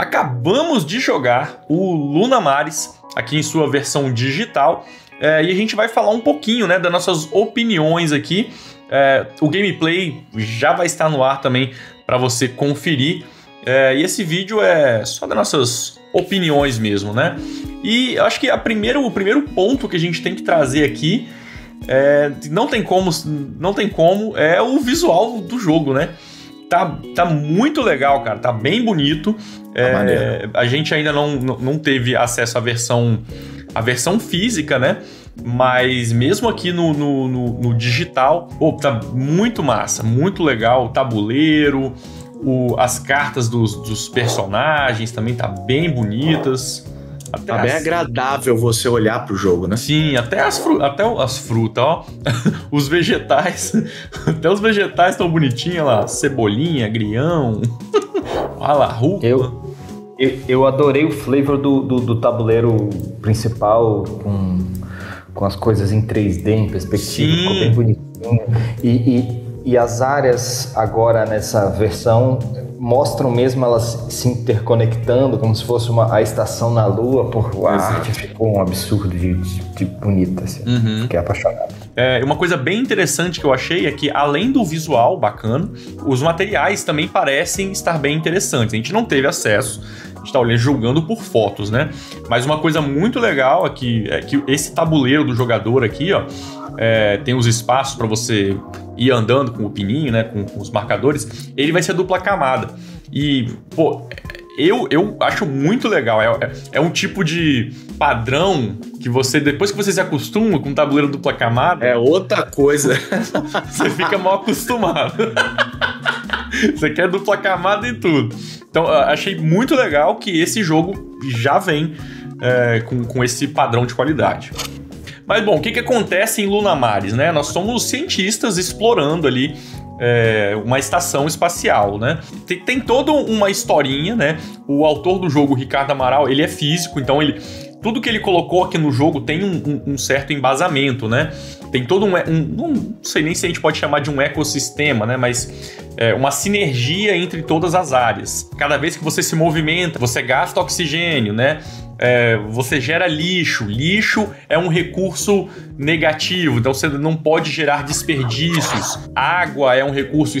acabamos de jogar o Luna Mares aqui em sua versão digital é, e a gente vai falar um pouquinho né, das nossas opiniões aqui. É, o gameplay já vai estar no ar também para você conferir. É, e esse vídeo é só das nossas opiniões mesmo, né? E acho que a primeiro, o primeiro ponto que a gente tem que trazer aqui é, não tem como, não tem como, é o visual do jogo, né? Tá, tá muito legal, cara. Tá bem bonito. Tá é, a gente ainda não, não teve acesso à versão, à versão física, né? Mas mesmo aqui no, no, no, no digital, pô, tá muito massa, muito legal. O tabuleiro, o, as cartas dos, dos personagens também tá bem bonitas. Até tá as... bem agradável você olhar pro jogo, né? Sim, até as, fru... até as frutas, ó. os vegetais. Até os vegetais estão bonitinhos lá. Cebolinha, agrião. Olha lá, rúcula. Eu, eu, eu, adorei o flavor do, do, do, tabuleiro principal com, com as coisas em 3D, em perspectiva. Sim. Ficou bem bonitinho. E, e, e as áreas agora nessa versão mostram mesmo elas se interconectando, como se fosse uma, a estação na Lua, por uau, ficou um absurdo de, de, de bonita, assim. Uhum. Fiquei apaixonado. É, uma coisa bem interessante que eu achei é que, além do visual bacana, os materiais também parecem estar bem interessantes. A gente não teve acesso, está olhando, julgando por fotos, né? Mas uma coisa muito legal aqui é que esse tabuleiro do jogador aqui, ó, é, tem os espaços para você ir andando com o pininho, né, com, com, os marcadores, ele vai ser dupla camada. E, pô, eu, eu acho muito legal. É, é, é um tipo de padrão que você, depois que você se acostuma com o tabuleiro dupla camada. É outra coisa. você fica mal acostumado. você quer dupla camada e tudo. Então, achei muito legal que esse jogo já vem é, com, com esse padrão de qualidade. Mas bom, o que, que acontece em Lunamares, né? Nós somos cientistas explorando ali é, uma estação espacial, né? Tem, tem toda uma historinha, né? O autor do jogo, Ricardo Amaral, ele é físico, então ele tudo que ele colocou aqui no jogo tem um, um, um certo embasamento, né? Tem todo um, um, Não sei nem se a gente pode chamar de um ecossistema, né? Mas é, uma sinergia entre todas as áreas. Cada vez que você se movimenta, você gasta oxigênio, né? É, você gera lixo. Lixo é um recurso negativo, então você não pode gerar desperdícios. Água é um recurso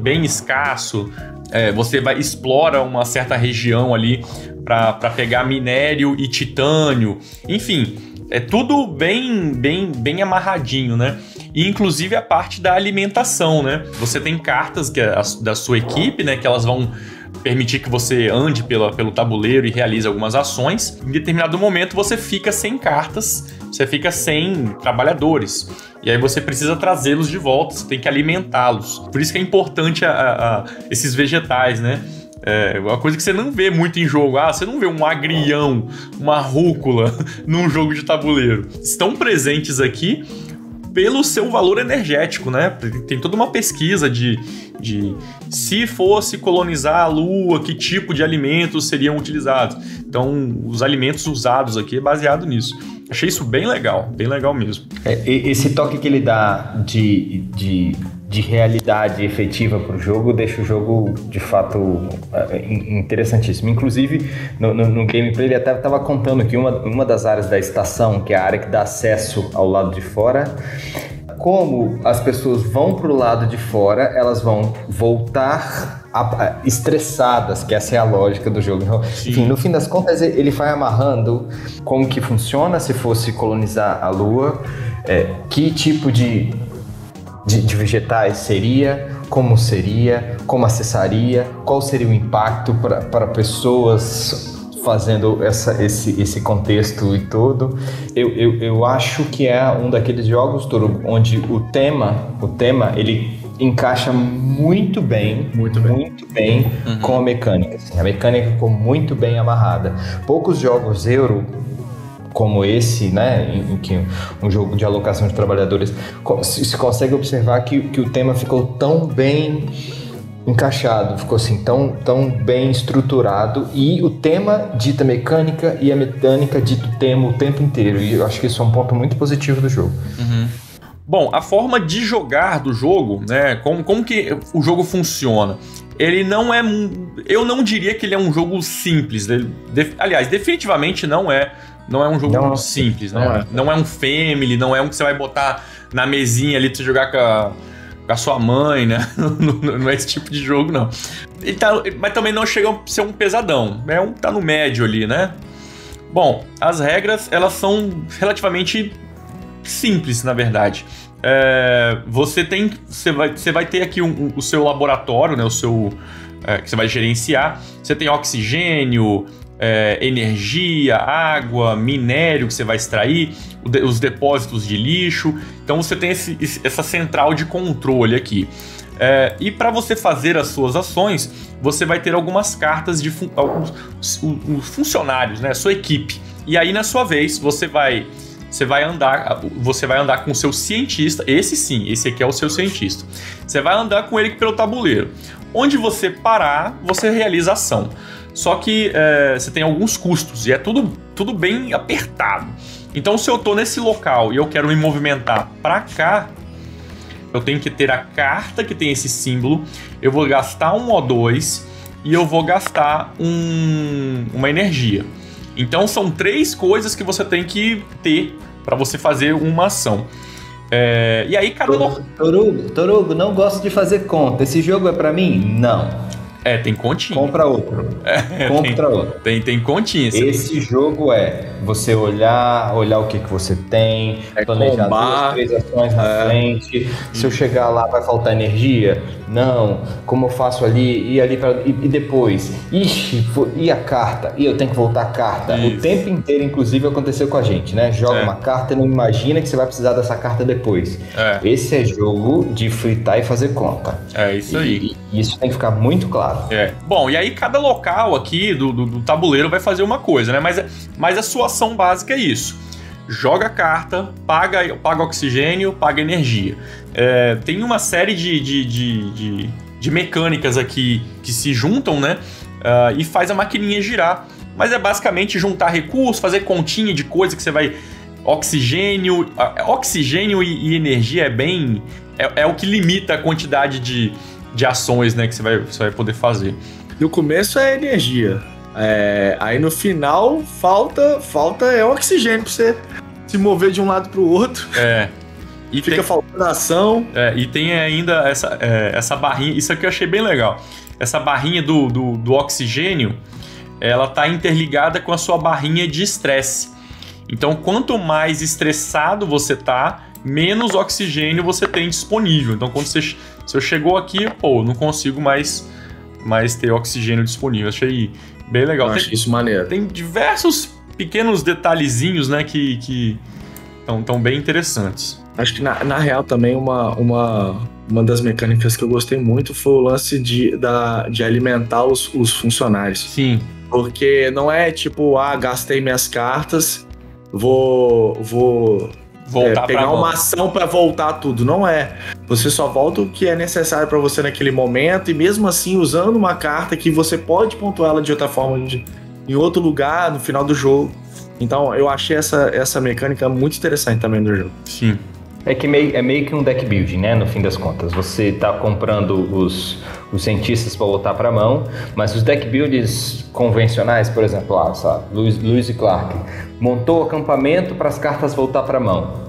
bem escasso. É, você vai explora uma certa região ali para pegar minério e titânio. Enfim, é tudo bem, bem, bem amarradinho, né? E inclusive a parte da alimentação, né? Você tem cartas que a, da sua equipe, né? Que elas vão permitir que você ande pela, pelo tabuleiro e realize algumas ações. Em determinado momento você fica sem cartas, você fica sem trabalhadores. E aí você precisa trazê-los de volta, você tem que alimentá-los. Por isso que é importante a, a, a esses vegetais, né? É uma coisa que você não vê muito em jogo. Ah, você não vê um agrião, uma rúcula num jogo de tabuleiro. Estão presentes aqui pelo seu valor energético, né? Tem toda uma pesquisa de, de se fosse colonizar a Lua, que tipo de alimentos seriam utilizados. Então, os alimentos usados aqui é baseado nisso. Achei isso bem legal, bem legal mesmo. É, esse toque que ele dá de, de de realidade efetiva para o jogo deixa o jogo de fato é, interessantíssimo. Inclusive, no, no, no gameplay ele até estava contando que uma, uma das áreas da estação, que é a área que dá acesso ao lado de fora, como as pessoas vão para o lado de fora, elas vão voltar estressadas, que essa é a lógica do jogo. Então, enfim, no fim das contas, ele vai amarrando como que funciona se fosse colonizar a Lua, é, que tipo de de, de vegetais seria, como seria, como acessaria, qual seria o impacto para pessoas fazendo essa, esse, esse contexto e tudo. Eu, eu, eu acho que é um daqueles jogos, Toro, onde o tema, o tema, ele encaixa muito bem, muito bem, muito bem uhum. com a mecânica. Assim, a mecânica ficou muito bem amarrada. Poucos jogos Euro como esse, né, em, que um jogo de alocação de trabalhadores, se consegue observar que, que o tema ficou tão bem encaixado, ficou assim tão, tão bem estruturado e o tema dita mecânica e a mecânica dita o tema o tempo inteiro. E eu acho que isso é um ponto muito positivo do jogo. Uhum. Bom, a forma de jogar do jogo, né? Como, como que o jogo funciona? ele não é. Eu não diria que ele é um jogo simples. Ele, aliás, definitivamente não é. Não é um jogo não, simples, não, é. não é um family, não é um que você vai botar na mesinha ali pra você jogar com a, com a sua mãe, né? não, não, é esse tipo de jogo, não. Ele tá, mas também não chega a ser um pesadão. É um tá no médio ali, né? Bom, as regras elas são relativamente simples, na verdade. É, você tem, você vai, você vai ter aqui um, um, o seu laboratório, né? O seu é, que você vai gerenciar. Você tem oxigênio, é, energia, água, minério que você vai extrair, os depósitos de lixo. Então você tem esse, essa central de controle aqui. É, e para você fazer as suas ações, você vai ter algumas cartas de fun alguns os funcionários, né? Sua equipe. E aí, na sua vez, você vai você vai andar, você vai andar com o seu cientista, esse sim, esse aqui é o seu cientista. Você vai andar com ele pelo tabuleiro. Onde você parar, você realiza a ação. Só que é, você tem alguns custos e é tudo, tudo bem apertado. Então, se eu tô nesse local e eu quero me movimentar para cá, eu tenho que ter a carta que tem esse símbolo. Eu vou gastar um O2 e eu vou gastar um, uma energia. Então são três coisas que você tem que ter para você fazer uma ação. É, e aí cada Torugo, Torugo, não gosto de fazer conta. Esse jogo é para mim? Não. É, tem continha. Compra outro. É, Compra tem, outro. Tem, tem continha. Esse tem... jogo é você olhar, olhar o que, que você tem, é planejar combar, duas, três ações na é. frente. Se eu chegar lá, vai faltar energia? Não. Como eu faço ali, e ali pra, e, e, depois? Ixi, e a carta? E eu tenho que voltar a carta. Isso. O tempo inteiro, inclusive, aconteceu com a gente, né? Joga é. uma carta e não imagina que você vai precisar dessa carta depois. É. Esse é jogo de fritar e fazer conta. É isso aí. E, e isso tem que ficar muito claro. É. Bom, e aí cada local aqui do, do, do tabuleiro vai fazer uma coisa, né? Mas, mas a sua ação básica é isso joga carta, paga, paga oxigênio, paga energia. É, tem uma série de, de, de, de, de mecânicas aqui que se juntam, né? Uh, e faz a maquininha girar. Mas é basicamente juntar recursos, fazer continha de coisa que você vai. Oxigênio. Uh, oxigênio e, e, energia é bem. É, é, o que limita a quantidade de, de ações né, que você vai, você vai poder fazer. No começo é energia. É, aí no final falta falta é oxigênio pra você se mover de um lado pro outro. É. E fica tem, faltando ação. É, e tem ainda essa, é, essa barrinha, isso aqui eu achei bem legal. Essa barrinha do, do, do oxigênio, ela tá interligada com a sua barrinha de estresse. Então, quanto mais estressado você tá, menos oxigênio você tem disponível. Então, quando você, você chegou aqui, pô, não consigo mais, mais ter oxigênio disponível. Achei bem legal. Eu tem, acho isso maneiro. Tem diversos pequenos detalhezinhos, né, que, que tão, tão bem interessantes. Acho que na, na real também uma, uma, uma das mecânicas que eu gostei muito foi o lance de, da, de alimentar os, os funcionários. Sim. Porque não é tipo, ah, gastei minhas cartas, vou. vou voltar é, pegar uma ação para voltar tudo. Não é. Você só volta o que é necessário para você naquele momento e mesmo assim usando uma carta que você pode pontuar ela de outra forma de, em outro lugar no final do jogo. Então eu achei essa, essa mecânica muito interessante também do jogo. Sim. É que meio, é meio que um deck building, né? No fim das contas. Você está comprando os, os cientistas para botar para a mão, mas os deck buildings convencionais, por exemplo, lá, sabe? Lewis, e Clark, montou o acampamento para as cartas voltar para a mão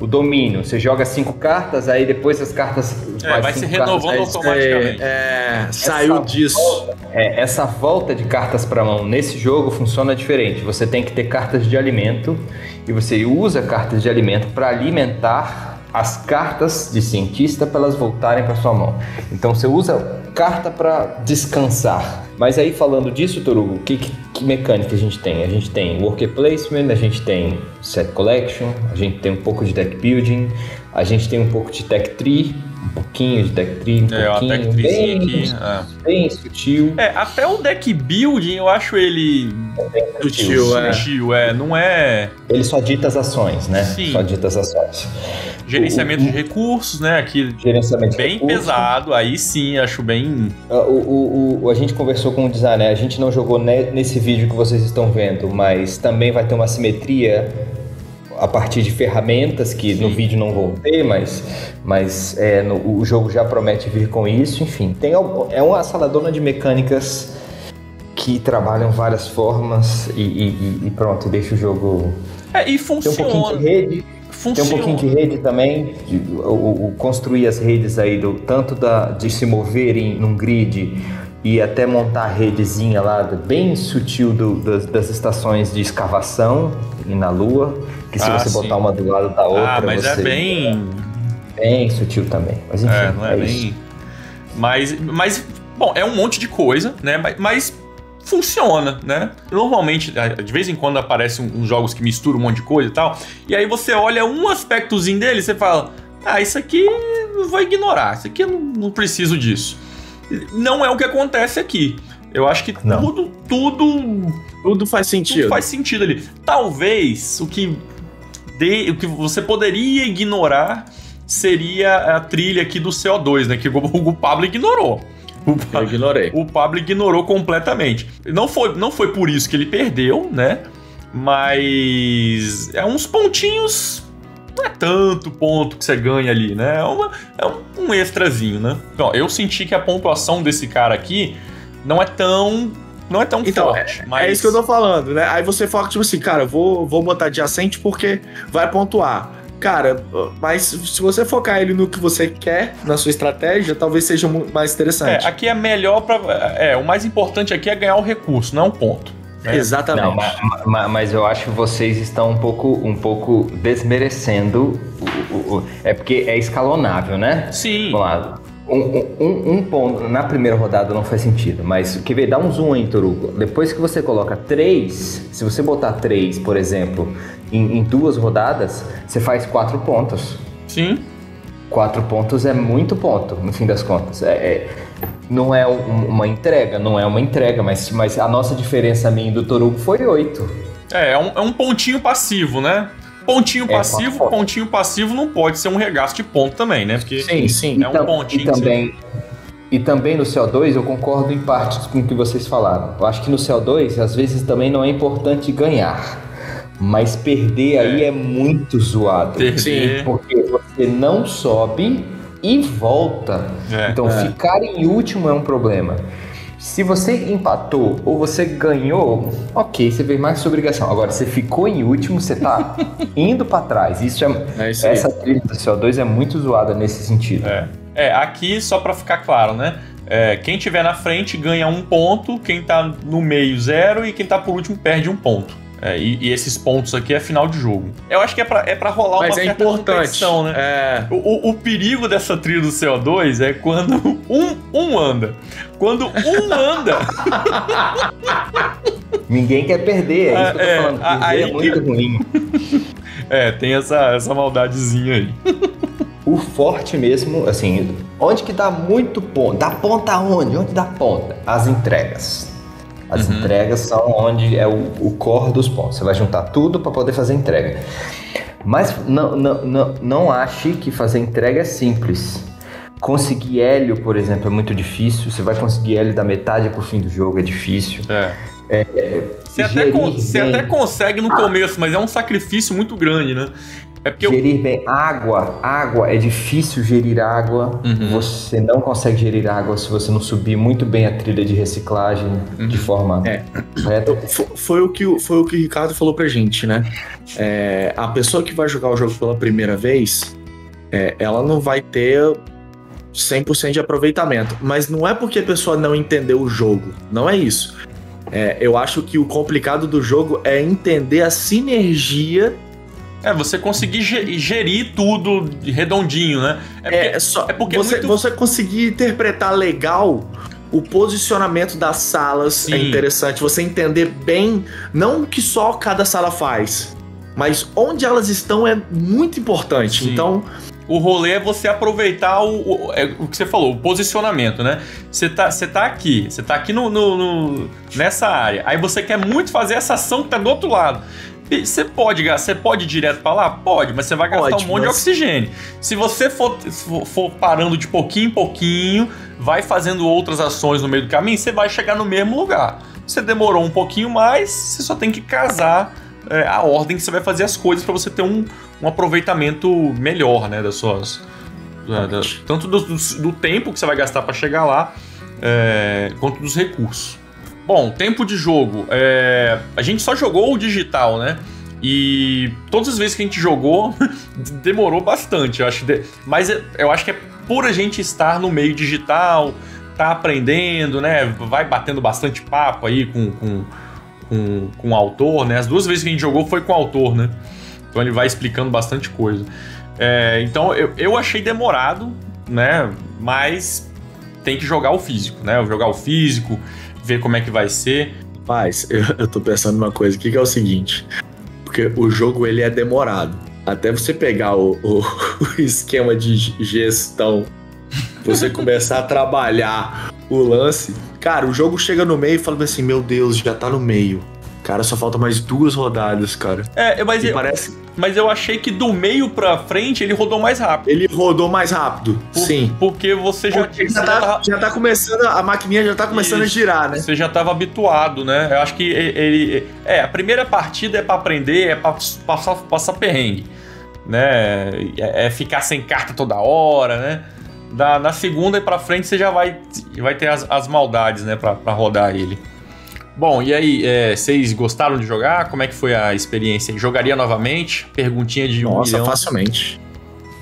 o domínio. Você joga cinco cartas, aí depois as cartas. É, vai se renovando cartas, automaticamente. É, é saiu disso. Volta, é, essa volta de cartas para mão nesse jogo funciona diferente. Você tem que ter cartas de alimento e você usa cartas de alimento para alimentar as cartas de cientista para elas voltarem para sua mão. Então você usa carta para descansar. Mas aí falando disso, Torugo, que, que, que, mecânica a gente tem? A gente tem worker placement, a gente tem set collection, a gente tem um pouco de deck building, a gente tem um pouco de tech tree, pouquinho de deck tree, um é, pouquinho, bem, aqui, é. bem sutil. É, até o deck building eu acho ele é sutil, é. sutil, é, não é... Ele só dita as ações, né? Sim. Só dita as ações. Gerenciamento o, de recursos, né? Aqui gerenciamento bem recursos. pesado, aí sim, acho bem. O, o, o, a gente conversou com o designer, a gente não jogou nesse vídeo que vocês estão vendo, mas também vai ter uma simetria a partir de ferramentas que Sim. no vídeo não vão ter, mas, mas é, no, o jogo já promete vir com isso. Enfim, tem, é uma saladona de mecânicas que trabalham várias formas e, e, e pronto, deixa o jogo. É, e funciona. Tem um pouquinho de rede. Funciona. Tem um pouquinho de rede também, de, o, o, construir as redes aí, do, tanto da, de se moverem num grid e até montar a redezinha lá, bem sutil do, das, das, estações de escavação e na Lua, que se ah, você sim. botar uma do lado da outra. Ah, mas é você... é bem. Bem sutil também. Mas enfim, é, não é, é bem. Isso. Mas, mas, bom, é um monte de coisa, né? Mas, mas funciona, né? Normalmente, de vez em quando aparecem uns jogos que misturam um monte de coisa e tal, e aí você olha um aspectozinho dele e você fala, ah, isso aqui eu vou ignorar, isso aqui eu não, não preciso disso. Não é o que acontece aqui. Eu acho que não. tudo, tudo... Tudo faz sentido. Tudo faz sentido ali. Talvez o que, o que você poderia ignorar seria a trilha aqui do CO2, né? Que o, Pablo ignorou. O Eu ignorei. O Pablo ignorou completamente. Não foi, não foi por isso que ele perdeu, né? Mas é uns pontinhos. Não é tanto ponto que você ganha ali, né? É, uma, é um extrazinho, né? Então, eu senti que a pontuação desse cara aqui não é tão não é tão então, forte. É, mas... é isso que eu tô falando, né? Aí você foca, tipo assim, cara, vou, vou botar adjacente porque vai pontuar. Cara, mas se você focar ele no que você quer, na sua estratégia, talvez seja mais interessante. É, aqui é melhor para É, o mais importante aqui é ganhar o recurso, não é um ponto. É. Exatamente. Não, mas, mas, eu acho que vocês estão um pouco, um pouco desmerecendo. O, o, o, é porque é escalonável, né? Sim. Vamos lá. Um, um, um, ponto na primeira rodada não faz sentido, mas quer ver? Dá um zoom aí, Torugo. Depois que você coloca três, se você botar três, por exemplo, em, em duas rodadas, você faz quatro pontos. Sim. Quatro pontos é muito ponto, no fim das contas. É, é não é um, uma entrega, não é uma entrega, mas, mas a nossa diferença minha do Torugo foi oito. É, é um, é um pontinho passivo, né? Pontinho é, passivo, pontinho passivo não pode ser um regasto de ponto também, né? Porque sim, sim. É um pontinho. E também, e também no CO2 eu concordo em parte com o que vocês falaram. Eu acho que no CO2 às vezes também não é importante ganhar. Mas perder aí é muito zoado. Sim. Porque você não sobe e volta. É, então é. ficar em último é um problema. Se você empatou ou você ganhou, ok, você fez mais sua obrigação. Agora, você ficou em último, você tá indo para trás. Isso é, é isso essa trilha do CO2 é muito zoada nesse sentido. É, é aqui só para ficar claro, né? É, quem tiver na frente ganha um ponto, quem tá no meio zero e quem tá por último perde um ponto. É, e, e, esses pontos aqui é final de jogo. Eu acho que é pra, é pra rolar Mas uma é certa importante. né? É... O, o, o, perigo dessa trilha do CO2 é quando um, um anda. Quando um anda. Ninguém quer perder, é isso que eu tô é, falando. Perder aí é muito ruim. É, tem essa, essa maldadezinha aí. O forte mesmo, assim, onde que dá muito ponto? Dá ponta onde? Onde dá ponta? As entregas. As uhum. entregas são onde é o, o core dos pontos. Você vai juntar tudo para poder fazer entrega. Mas não, não, não, não ache que fazer entrega é simples. Conseguir hélio, por exemplo, é muito difícil. Você vai conseguir hélio da metade para o fim do jogo, é difícil. É. É, é, você, até, você até, consegue no começo, mas é um sacrifício muito grande, né? É porque gerir eu... bem água, água é difícil gerir água. Uhum. Você não consegue gerir água se você não subir muito bem a trilha de reciclagem uhum. de forma é. correta. Foi o que foi o que o Ricardo falou pra gente, né? É, a pessoa que vai jogar o jogo pela primeira vez, é, ela não vai ter 100% de aproveitamento, mas não é porque a pessoa não entendeu o jogo, não é isso. É, eu acho que o complicado do jogo é entender a sinergia é, você conseguir gerir tudo redondinho, né? É, porque, é, só, é porque você, muito... você conseguir interpretar legal o posicionamento das salas é Sim. é interessante. Você entender bem, não o que só cada sala faz, mas onde elas estão é muito importante. Sim. Então. O rolê é você aproveitar o, o, é, o que você falou, o posicionamento, né? Você tá, você tá aqui, você tá aqui no, no, no, nessa área. Aí você quer muito fazer essa ação que tá do outro lado. Você pode, você pode ir direto para lá? Pode, mas você vai gastar pode, um monte mas... de oxigênio. Se você for, for parando de pouquinho em pouquinho, vai fazendo outras ações no meio do caminho, você vai chegar no mesmo lugar. Você demorou um pouquinho mais, você só tem que casar é, a ordem que você vai fazer as coisas para você ter um, um aproveitamento melhor, né, das suas da, da, tanto do, do, do, tempo que você vai gastar para chegar lá, é, quanto dos recursos. Bom, tempo de jogo. É, a gente só jogou o digital, né? E todas as vezes que a gente jogou, demorou bastante. Eu acho de... Mas eu acho que é por a gente estar no meio digital, tá aprendendo, né? Vai batendo bastante papo aí com, com, com, com o autor, né? As duas vezes que a gente jogou foi com o autor, né? Então ele vai explicando bastante coisa. É, então eu, eu achei demorado, né? Mas tem que jogar o físico, né? Jogar o físico, ver como é que vai ser. Paz, eu, eu tô pensando uma coisa aqui que é o seguinte. Porque o jogo ele é demorado. Até você pegar o, o, o esquema de gestão, você começar a trabalhar o lance. Cara, o jogo chega no meio e fala assim: Meu Deus, já tá no meio. Cara, só falta mais duas rodadas, cara. É, mas eu, parece... mas eu achei que do meio pra frente ele rodou mais rápido. Ele rodou mais rápido, Por, sim. Porque você já, porque já, tá, já tá começando, a maquininha já tá começando Isso. a girar, né? Você já tava habituado, né? Eu acho que ele. É, a primeira partida é pra aprender, é pra passar, passar perrengue. Né? É, é ficar sem carta toda hora, né? Da, na segunda e pra frente você já vai, vai ter as, as maldades, né? Pra, pra rodar ele. Bom, e aí, é, vocês gostaram de jogar? Como é que foi a experiência? Jogaria novamente? Perguntinha de um Nossa, milhão. facilmente.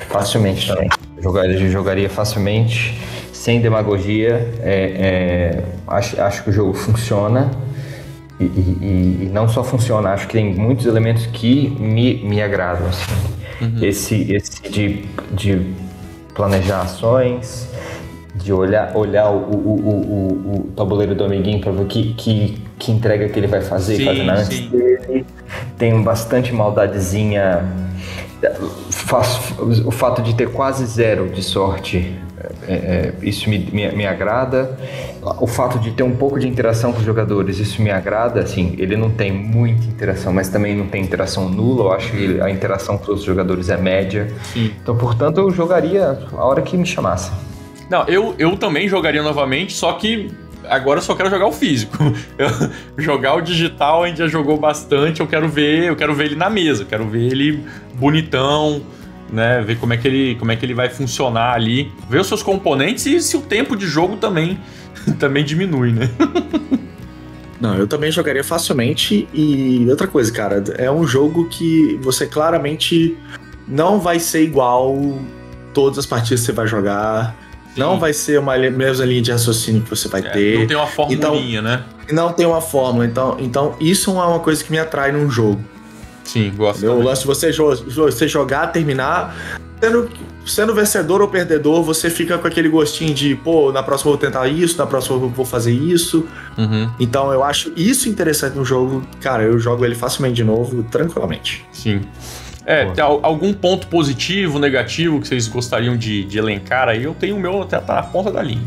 Facilmente também. Jogaria, jogaria facilmente, sem demagogia. É, é, acho, acho que o jogo funciona. E, e, e, não só funciona, acho que tem muitos elementos que me, me agradam. Assim. Uhum. Esse, esse de, de planejar ações, de olhar, olhar o, o, o, o, tabuleiro do amiguinho para ver que, que, que entrega que ele vai fazer, sim, fazendo antes sim. dele. Tem bastante maldadezinha. O fato de ter quase zero de sorte, é, é, isso me, me, me, agrada. O fato de ter um pouco de interação com os jogadores, isso me agrada. Assim, ele não tem muita interação, mas também não tem interação nula. Eu acho que a interação com os jogadores é média. Sim. Então, portanto, eu jogaria a hora que me chamasse. Não, eu, eu também jogaria novamente, só que agora eu só quero jogar o físico. Eu, jogar o digital a gente já jogou bastante, eu quero ver, eu quero ver ele na mesa, eu quero ver ele bonitão, né, ver como é que ele, como é que ele vai funcionar ali, ver os seus componentes e se o tempo de jogo também também diminui, né? Não, eu também jogaria facilmente e outra coisa, cara, é um jogo que você claramente não vai ser igual todas as partidas que você vai jogar não vai ser uma mesma linha de raciocínio que você vai é, ter. Não tem uma formulinha, então, né? Não tem uma fórmula. Então, então, isso é uma coisa que me atrai num jogo. Sim, gosto. O lance de você, você jogar, terminar. Sendo, sendo vencedor ou perdedor, você fica com aquele gostinho de, pô, na próxima eu vou tentar isso, na próxima eu vou fazer isso. Uhum. Então eu acho isso interessante no jogo. Cara, eu jogo ele facilmente de novo, tranquilamente. Sim. É, tem algum ponto positivo, negativo que vocês gostariam de, de elencar aí? Eu tenho o meu até tá na ponta da língua.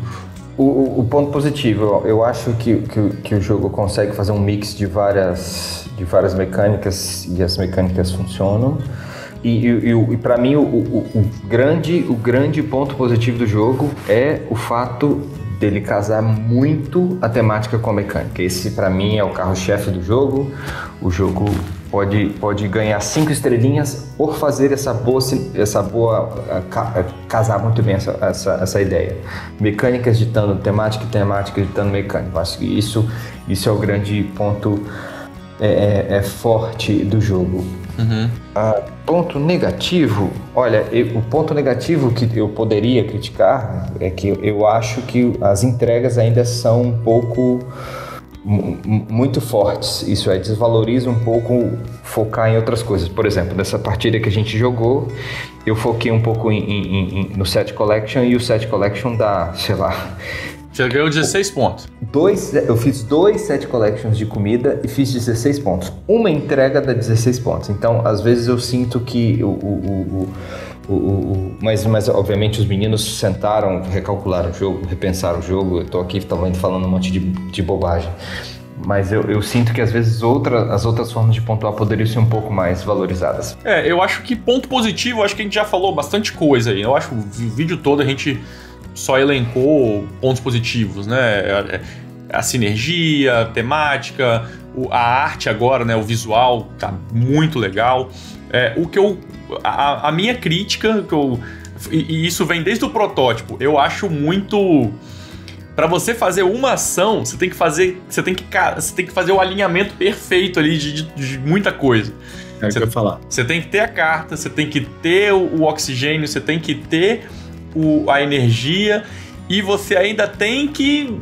O, o, o, ponto positivo, eu acho que, que, que, o jogo consegue fazer um mix de várias, de várias mecânicas e as mecânicas funcionam. E, e, e, e para mim o, o, grande, o grande ponto positivo do jogo é o fato dele casar muito a temática com a mecânica. Esse para mim é o carro-chefe do jogo. O jogo pode, pode ganhar cinco estrelinhas por fazer essa boa, essa boa casar muito bem essa, essa, essa ideia. Mecânicas ditando temática e temática ditando mecânica. Acho que isso, isso é o grande ponto é, é, é forte do jogo. Uhum. Ah, ponto negativo, olha, eu, o ponto negativo que eu poderia criticar é que eu acho que as entregas ainda são um pouco muito fortes. Isso é, desvaloriza um pouco focar em outras coisas. Por exemplo, nessa partida que a gente jogou, eu foquei um pouco em, em, em, no set collection e o set collection dá, sei lá. Você ganhou 16 pontos. Dois, eu fiz dois set collections de comida e fiz 16 pontos. Uma entrega dá 16 pontos. Então, às vezes eu sinto que o, o, o o, o, mas, mas, obviamente, os meninos sentaram, recalcularam o jogo, repensaram o jogo. Eu tô aqui também falando um monte de, de bobagem. Mas eu, eu, sinto que às vezes outra, as outras formas de pontuar poderiam ser um pouco mais valorizadas. É, eu acho que ponto positivo, acho que a gente já falou bastante coisa aí. Eu acho que o vídeo todo a gente só elencou pontos positivos, né? É, é, a sinergia, a temática, a arte agora, né? O visual tá muito legal. É, o que eu. A, a minha crítica, que eu. E, e isso vem desde o protótipo, eu acho muito. Para você fazer uma ação, você tem que fazer. Você tem que, você tem que fazer o alinhamento perfeito ali de, de, de muita coisa. É o que eu falar. Você tem que ter a carta, você tem que ter o, o oxigênio, você tem que ter o, a energia e você ainda tem que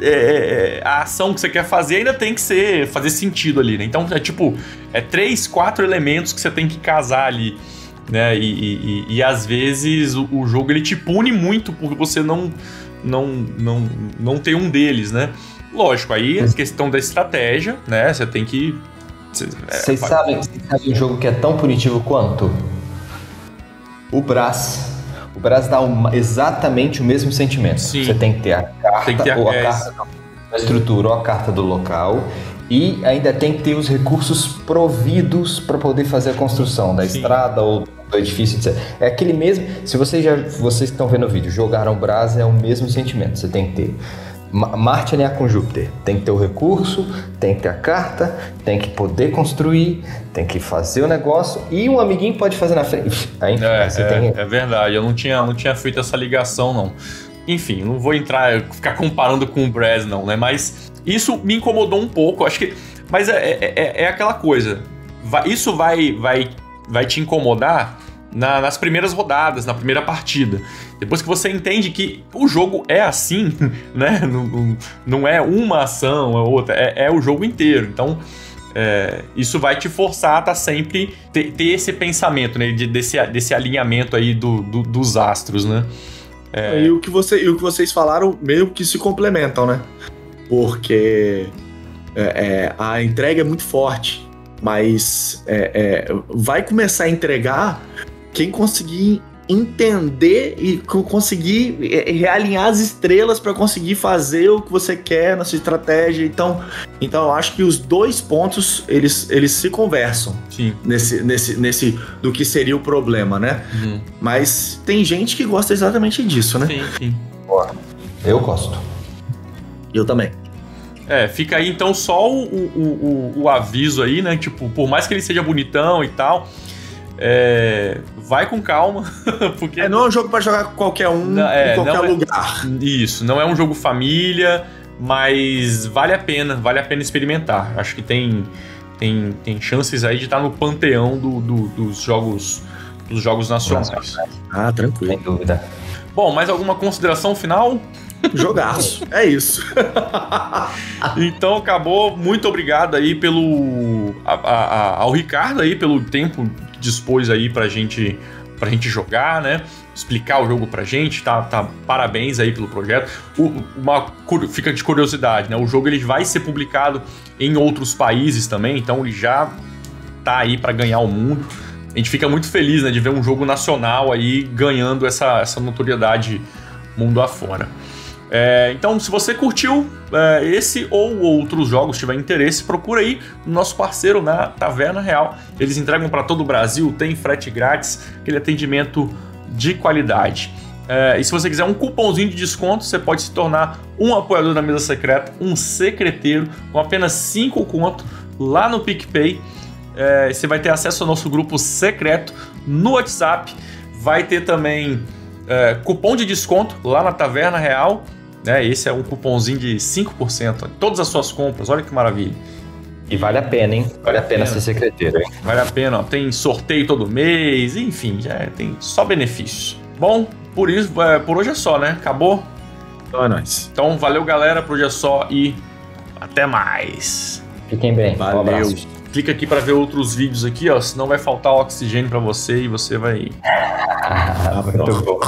é, é, a ação que você quer fazer ainda tem que ser fazer sentido ali, né? Então é tipo, é três, quatro elementos que você tem que casar ali, né? E, e, e às vezes o, o, jogo ele te pune muito porque você não, não, não, não tem um deles, né? Lógico, aí a questão da estratégia, né? Você tem que. Vocês é, sabem, sabe um jogo que é tão punitivo quanto? O Brás. O Brás dá exatamente o mesmo sentimento. Sim. Você tem que ter a carta, ter a, ou a é carta da estrutura ou a carta do local e ainda tem que ter os recursos providos para poder fazer a construção da Sim. estrada ou do edifício, etc. É aquele mesmo. Se vocês já vocês que estão vendo o vídeo jogaram Brás é o mesmo sentimento. Você tem que ter Marte alinhar com Júpiter. Tem que ter o recurso, tem que ter a carta, tem que poder construir, tem que fazer o negócio e um amiguinho pode fazer na frente. Aí, é, você é, tem... é verdade, eu não tinha, não tinha feito essa ligação, não. Enfim, não vou entrar, ficar comparando com o Brass, não, né? Mas isso me incomodou um pouco, acho que. Mas é, é, é, é aquela coisa. isso vai, vai, vai te incomodar na, nas primeiras rodadas, na primeira partida. Depois que você entende que o jogo é assim, né? Não, não é uma ação, é outra, é, é o jogo inteiro. Então, é, isso vai te forçar a estar tá sempre ter, ter, esse pensamento, né? De, desse, desse alinhamento aí do, do dos astros, né? É... E, o que você, e o que vocês falaram meio que se complementam, né? Porque é, é a entrega é muito forte, mas é, vai começar a entregar quem conseguir entender e conseguir é, realinhar as estrelas para conseguir fazer o que você quer na sua estratégia. Então, então eu acho que os dois pontos eles, eles se conversam sim. nesse nesse nesse do que seria o problema, né? Uhum. Mas tem gente que gosta exatamente disso, né? Sim, sim. Eu gosto. Eu também. É, fica aí então só o, o, o, o aviso aí, né? Tipo, por mais que ele seja bonitão e tal, é, vai com calma, porque... É, não é um jogo para jogar com qualquer um, não, é, em qualquer é- lugar. Isso, não é um jogo família, mas vale a pena, vale a pena experimentar. Acho que tem, tem, tem chances aí de estar no panteão do, do, dos jogos dos jogos nacionais. Ah, tranquilo. Sem dúvida. Bom, mais alguma consideração final? Jogaço, é isso. então acabou. Muito obrigado aí pelo a, a, ao Ricardo aí pelo tempo dispôs aí pra gente, pra gente jogar, né? Explicar o jogo pra gente, tá? tá parabéns aí pelo projeto. O, uma, fica de curiosidade, né? O jogo ele vai ser publicado em outros países também, então ele já tá aí para ganhar o mundo. A gente fica muito feliz né, de ver um jogo nacional aí ganhando essa, essa notoriedade mundo afora. É, então, se você curtiu é, esse ou outros jogos, tiver interesse, procura aí no nosso parceiro na Taverna Real. Eles entregam para todo o Brasil, tem frete grátis, aquele atendimento de qualidade. É, e se você quiser um cupomzinho de desconto, você pode se tornar um apoiador da mesa secreta, um secreteiro, com apenas 5 conto lá no PicPay. É, você vai ter acesso ao nosso grupo secreto no WhatsApp. Vai ter também é, cupom de desconto lá na Taverna Real né? Esse é um cupomzinho de 5% todas as suas compras. Olha que maravilha. E vale a pena, hein? Vale, vale a pena, pena, ser secreteiro, hein? Vale a pena, ó. Tem sorteio todo mês, enfim, já é, tem só benefícios. Bom, por isso, é, por hoje é só, né? Acabou? Então é nóis. Então, valeu, galera, por hoje é só e até mais. Fiquem bem. Valeu. Um Clica aqui para ver outros vídeos aqui, ó, senão vai faltar oxigênio para você e você vai. Muito bom.